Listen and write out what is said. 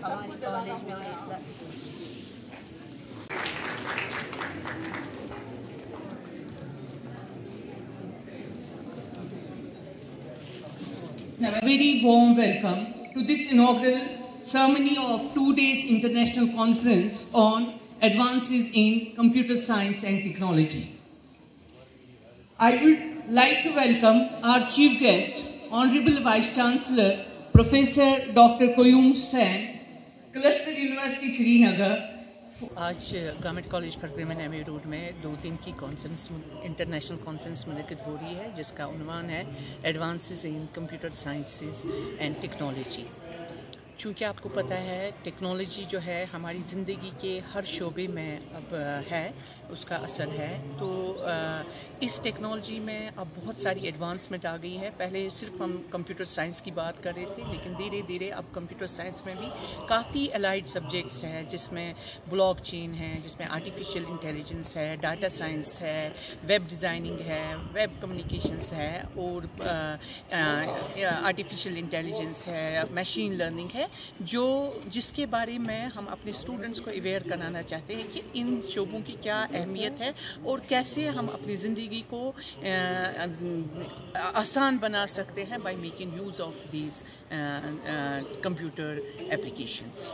Now, a very warm welcome to this inaugural ceremony of two days international conference on advances in computer science and technology. I would like to welcome our chief guest, Honorable Vice Chancellor, Professor Dr. Koyung Sen, Cluster university Srinagar. आज government college for women M road में दो दिन की conference international conference मुनद हो रही है, जिसका उनवान है advances in computer sciences and technology चूँकि आपको पता है टेक्नोलॉजी जो है हमारी ज़िंदगी के हर शोबे में अब है, उसका असर है। तो इस टेक्नोलॉजी में अब बहुत सारी एडवांसमेंट आ गई है। पहले सिर्फ़ हम कंप्यूटर साइंस की बात कर रहे थे, लेकिन धीरे धीरे अब कंप्यूटर साइंस में भी काफ़ी अलाइड सब्जेक्ट्स हैं, जिसमें ब्लॉक चेन है, जिसमें आर्टिफिशियल इंटेलिजेंस है डाटा साइंस है वेब डिज़ाइनिंग है वेब कम्युनिकेशंस है, और आर्टिफिशियल इंटेलिजेंस है मशीन लर्निंग है। जो, जिसके बारे में हम अपने स्टूडेंट्स को अवेयर कराना चाहते हैं कि इन शोबों की क्या अहमियत है और कैसे हम अपनी ज़िंदगी को आसान बना सकते हैं by making use of these computer applications